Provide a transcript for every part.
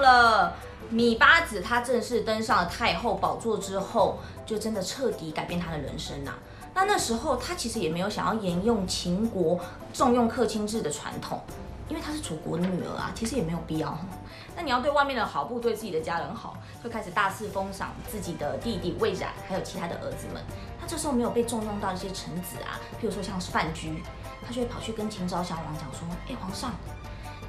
了。米八子他正式登上了太后宝座之后，就真的彻底改变他的人生呐。那那时候他其实也没有想要沿用秦国重用客卿制的传统，因为她是楚国的女儿啊，其实也没有必要。那你要对外面的好，不对自己的家人好，就开始大肆封赏自己的弟弟魏冉，还有其他的儿子们。他这时候没有被重用到一些臣子啊，譬如说像是范雎，他就会跑去跟秦昭襄王讲说：“哎，皇上。”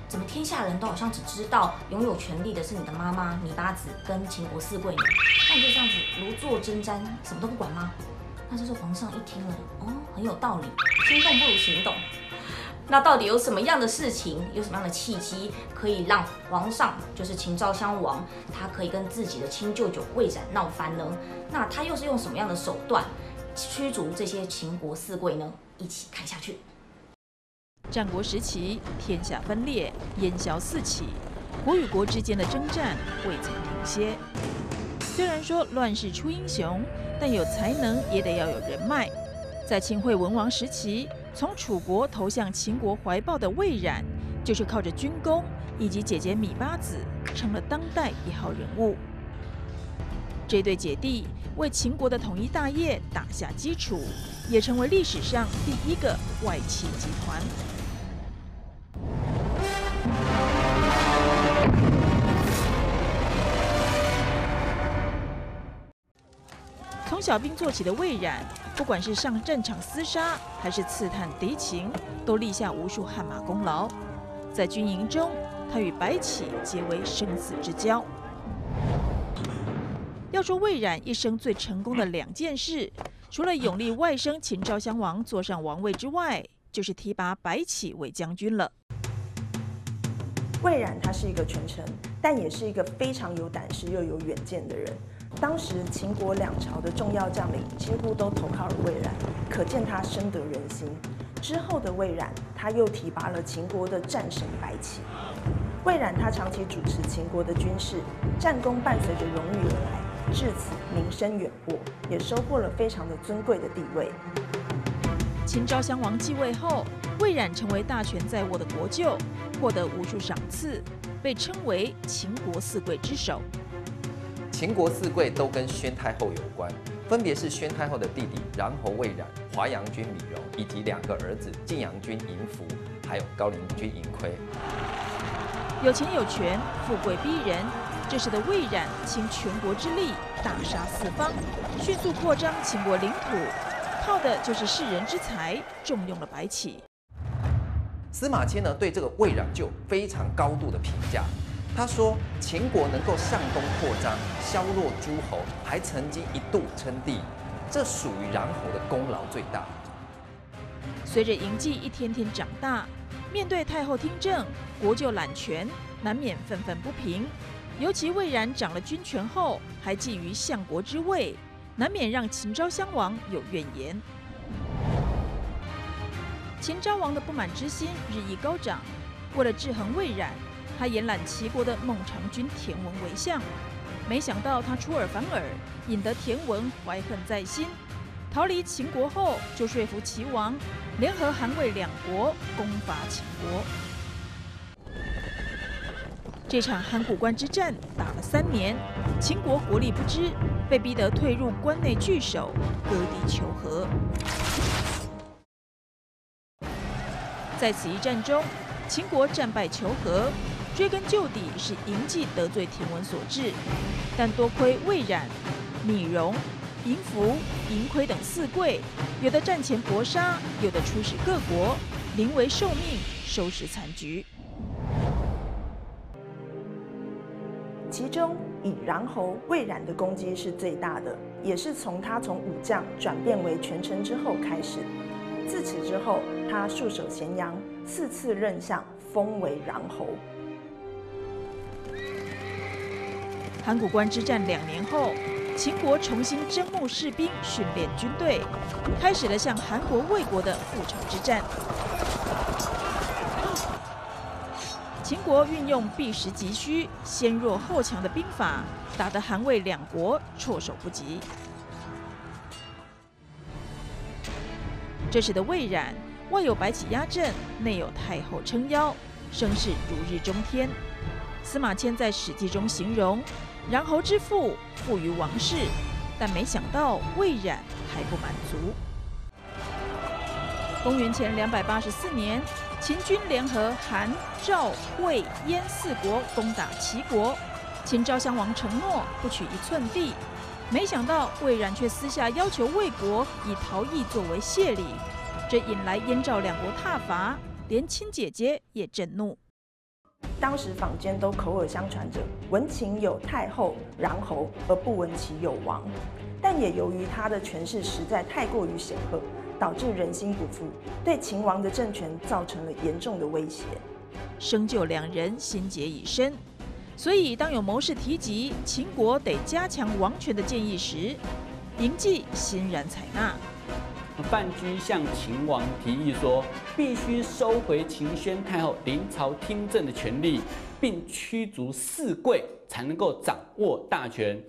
怎么天下人都好像只知道拥有权力的是你的妈妈你八子跟秦国四贵呢？那你就这样子如坐针毡，什么都不管吗？那这是皇上一听了，哦，很有道理，心动不如行动。那到底有什么样的事情，有什么样的契机，可以让皇上就是秦昭襄王，他可以跟自己的亲舅舅魏冉闹翻呢？那他又是用什么样的手段驱逐这些秦国四贵呢？一起看下去。战国时期，天下分裂，烟硝四起，国与国之间的征战未曾停歇。虽然说乱世出英雄，但有才能也得要有人脉。在秦惠文王时期，从楚国投向秦国怀抱的魏冉，就是靠着军功以及姐姐芈八子，成了当代一号人物。这对姐弟为秦国的统一大业打下基础，也成为历史上第一个外戚集团。小兵做起的魏冉，不管是上战场厮杀，还是刺探敌情，都立下无数汗马功劳。在军营中，他与白起结为生死之交。要说魏冉一生最成功的两件事，除了永立外甥秦昭襄王坐上王位之外，就是提拔白起为将军了。魏冉他是一个权臣，但也是一个非常有胆识又有远见的人。当时秦国两朝的重要将领几乎都投靠了魏冉，可见他深得人心。之后的魏冉，他又提拔了秦国的战神白起。魏冉他长期主持秦国的军事，战功伴随着荣誉而来，至此名声远播，也收获了非常的尊贵的地位。秦昭襄王继位后，魏冉成为大权在握的国舅，获得无数赏赐，被称为秦国四贵之首。秦国四贵都跟宣太后有关，分别是宣太后的弟弟穰侯魏冉、华阳君李荣，以及两个儿子晋阳君嬴福，还有高陵君嬴亏。有钱有权，富贵逼人，这时的魏冉倾全国之力，大杀四方，迅速扩张秦国领土，靠的就是世人之才，重用了白起。司马迁呢，对这个魏冉就有非常高度的评价。他说：“秦国能够向东扩张，削弱诸侯，还曾经一度称帝，这属于穰侯的功劳最大。”随着嬴稷一天天长大，面对太后听政、国舅揽权，难免愤愤不平。尤其魏冉掌了军权后，还觊觎相国之位，难免让秦昭襄王有怨言。秦昭王的不满之心日益高涨，为了制衡魏冉。他延揽齐国的孟尝君田文为相，没想到他出尔反尔，引得田文怀恨在心。逃离秦国后，就说服齐王联合韩魏两国攻伐秦国。这场函谷关之战打了三年，秦国国力不支，被逼得退入关内据守，割地求和。在此一战中，秦国战败求和。追根究底是嬴稷得罪田文所致，但多亏魏冉、米荣、嬴福、嬴亏等四贵，有的战前搏杀，有的出使各国，临危受命收拾残局。其中以穰侯魏冉的攻击是最大的，也是从他从武将转变为权臣之后开始。自此之后，他戍守咸阳，四次任相，封为穰侯。函谷关之战两年后，秦国重新征募士兵、训练军队，开始了向韩国、魏国的复仇之战。秦国运用避实击虚、先弱后强的兵法，打得韩魏两国措手不及。这时的魏冉，外有白起压阵，内有太后撑腰，声势如日中天。司马迁在《史记》中形容然侯之父富于王室，但没想到魏冉还不满足。公元前两百八十四年，秦军联合韩、赵、魏、燕四国攻打齐国，秦昭襄王承诺不取一寸地，没想到魏冉却私下要求魏国以陶艺作为谢礼，这引来燕赵两国挞伐，连亲姐姐也震怒。当时坊间都口耳相传着，闻秦有太后、穰侯，而不闻其有王。但也由于他的权势实在太过于显赫，导致人心不服，对秦王的政权造成了严重的威胁。生就两人心结已深，所以当有谋士提及秦国得加强王权的建议时，嬴稷欣然采纳。范雎向秦王提议说，必须收回秦宣太后临朝听政的权利，并驱逐四贵，才能够掌握大权。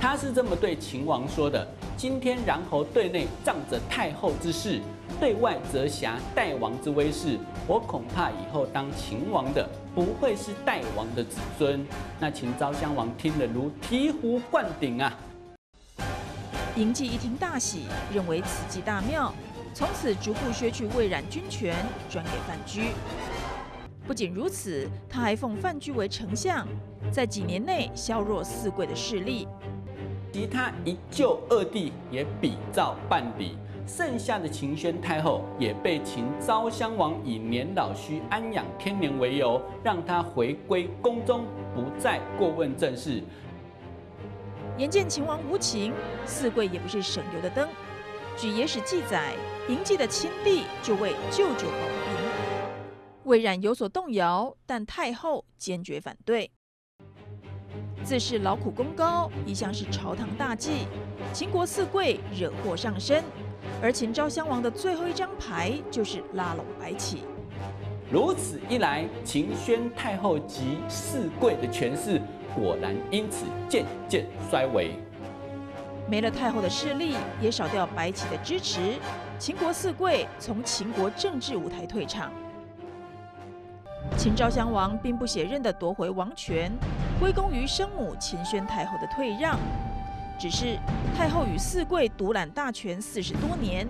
他是这么对秦王说的：今天然侯对内仗着太后之势，对外则挟代王之威势，我恐怕以后当秦王的不会是代王的子孙。那秦昭襄王听了如醍醐灌顶啊！嬴稷一听大喜，认为此计大妙，从此逐步削去魏冉军权，转给范雎。不仅如此，他还奉范雎为丞相，在几年内削弱四贵的势力。其他一旧二帝也比照办理，剩下的秦宣太后也被秦昭襄王以年老需安养天年为由，让她回归宫中，不再过问政事。眼见秦王无情，四贵也不是省油的灯。据野史记载，嬴稷的亲弟就为舅舅保平，魏冉有所动摇，但太后坚决反对。自是劳苦功高，一向是朝堂大忌。秦国四贵惹祸上身，而秦昭襄王的最后一张牌就是拉拢白起。如此一来，秦宣太后及四贵的权势。果然因此渐渐衰微，没了太后的势力，也少掉白起的支持，秦国四贵从秦国政治舞台退场。秦昭襄王兵不血刃地夺回王权，归功于生母秦宣太后的退让。只是太后与四贵独揽大权四十多年，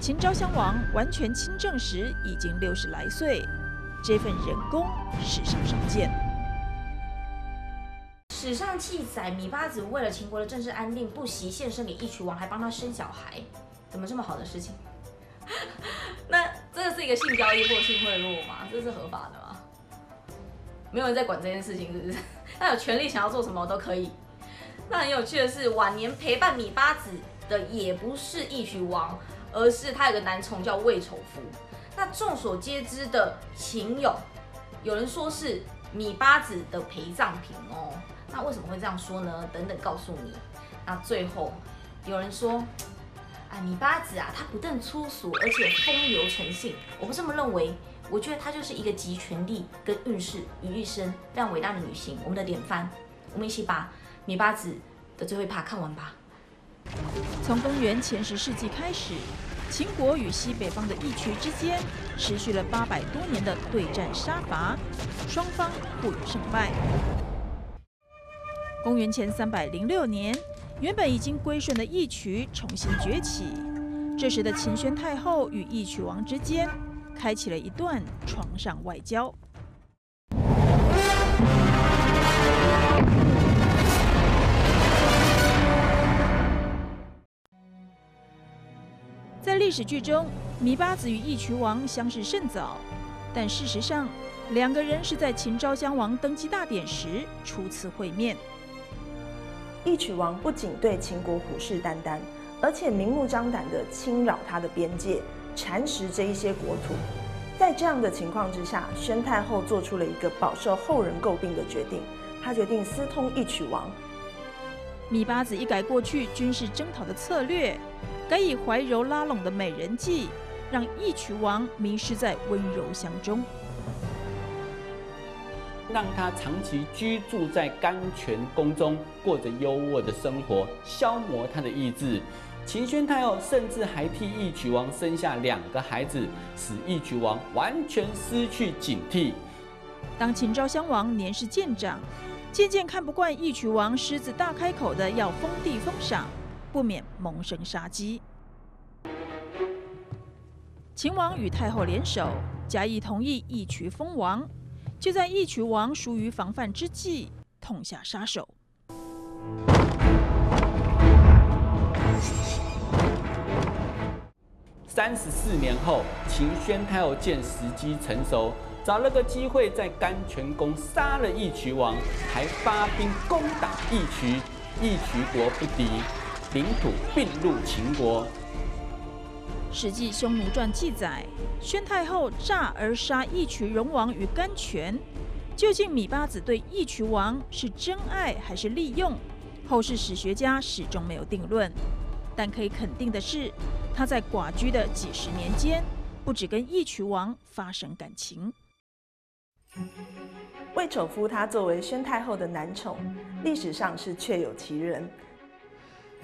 秦昭襄王完全亲政时已经六十来岁，这份人功史上少见。史上记载，芈八子为了秦国的政治安定，不惜献身给义渠王，还帮他生小孩，怎么这么好的事情？那这个是一个性交易或性贿赂吗？这是合法的吗？没有人在管这件事情，是不是？他有权利想要做什么都可以。那很有趣的是，晚年陪伴芈八子的也不是义渠王，而是他有个男宠叫魏丑夫。那众所皆知的秦俑，有人说是米八子的陪葬品哦。那为什么会这样说呢？等等告诉你。那最后有人说，啊，米八子啊，她不但粗俗，而且风流成性。我不这么认为，我觉得她就是一个集权力跟运势于一身非常伟大的女性，我们的典范。我们一起把米八子的最后一趴看完吧。从公元前十世纪开始，秦国与西北方的义渠之间持续了八百多年的对战杀伐，双方互有胜败。公元前三百零六年，原本已经归顺的义渠重新崛起。这时的秦宣太后与义渠王之间，开启了一段床上外交。历史剧中，芈八子与义渠王相识甚早，但事实上，两个人是在秦昭襄王登基大典时初次会面。义渠王不仅对秦国虎视眈眈，而且明目张胆地侵扰他的边界，蚕食这一些国土。在这样的情况之下，宣太后做出了一个饱受后人诟病的决定，她决定私通义渠王。芈八子一改过去军事征讨的策略，改以怀柔拉拢的美人计，让义渠王迷失在温柔乡中。让他长期居住在甘泉宫中，过着优渥的生活，消磨他的意志。秦宣太后甚至还替义渠王生下两个孩子，使义渠王完全失去警惕。当秦昭襄王年事渐长，渐渐看不惯义渠王狮子大开口的要封地封赏，不免萌生杀机。秦王与太后联手，假意同意义渠封王。就在义渠王疏于防范之际，痛下杀手。三十四年后，秦宣太后见时机成熟，找了个机会在甘泉宫杀了义渠王，还发兵攻打义渠，义渠国不敌，领土并入秦国。《史记·匈奴传》记载，宣太后诈而杀义渠荣王于甘泉。究竟芈八子对义渠王是真爱还是利用？后世史学家始终没有定论。但可以肯定的是，他在寡居的几十年间，不止跟义渠王发生感情。魏丑夫他作为宣太后的男宠，历史上是确有其人。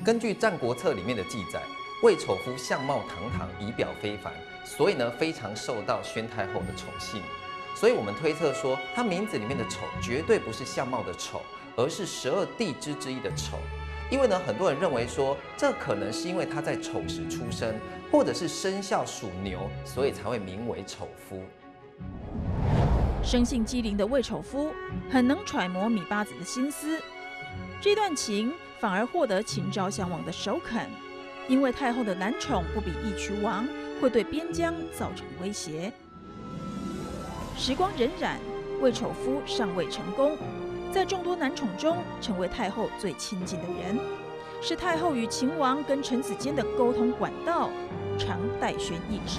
根据《战国策》里面的记载，魏丑夫相貌堂堂，仪表非凡，所以呢非常受到宣太后的宠幸。所以我们推测说，他名字里面的丑绝对不是相貌的丑，而是十二地支之一的丑。因为呢，很多人认为说，这可能是因为他在丑时出生，或者是生肖属牛，所以才会名为丑夫。生性机灵的魏丑夫，很能揣摩芈八子的心思。这段情反而获得秦昭襄王的首肯，因为太后的男宠不比义渠王，会对边疆造成威胁。时光荏苒，魏丑夫尚未成功。在众多男宠中，成为太后最亲近的人，是太后与秦王跟臣子间的沟通管道，常代宣懿旨。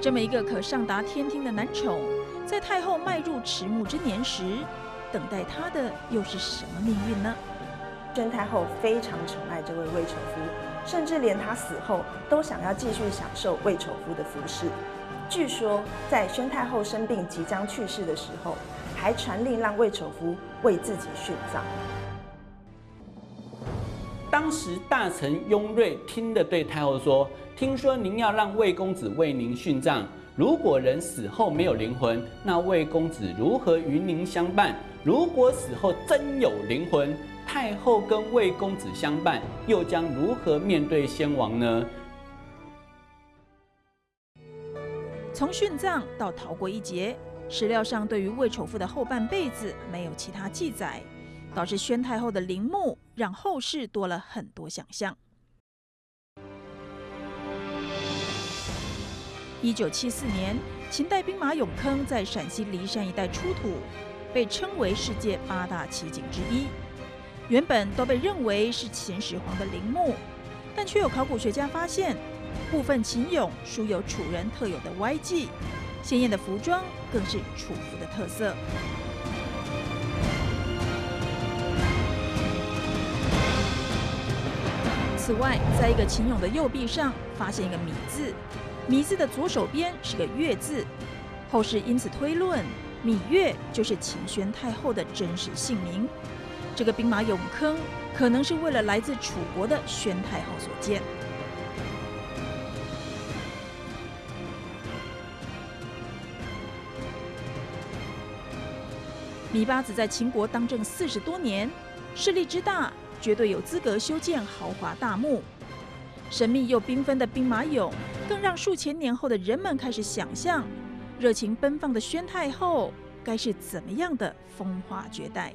这么一个可上达天听的男宠，在太后迈入迟暮之年时，等待她的又是什么命运呢？宣太后非常宠爱这位魏丑夫，甚至连他死后都想要继续享受魏丑夫的服饰。据说，在宣太后生病即将去世的时候。还传令让魏丑夫为自己殉葬。当时大臣雍瑞听了对太后说：“听说您要让魏公子为您殉葬，如果人死后没有灵魂，那魏公子如何与您相伴？如果死后真有灵魂，太后跟魏公子相伴，又将如何面对先王呢？”从殉葬到逃过一劫。史料上对于魏丑夫的后半辈子没有其他记载，导致宣太后的陵墓让后世多了很多想象。一九七四年，秦代兵马俑坑在陕西骊山一带出土，被称为世界八大奇景之一。原本都被认为是秦始皇的陵墓，但却有考古学家发现，部分秦俑书有楚人特有的歪迹。鲜艳的服装更是楚服的特色。此外，在一个秦俑的右臂上发现一个“米”字，“米”字的左手边是个“月”字，后世因此推论“芈月”就是秦宣太后的真实姓名。这个兵马俑坑可能是为了来自楚国的宣太后所建。芈八子在秦国当政四十多年，势力之大，绝对有资格修建豪华大墓。神秘又缤纷的兵马俑，更让数千年后的人们开始想象，热情奔放的宣太后该是怎么样的风华绝代。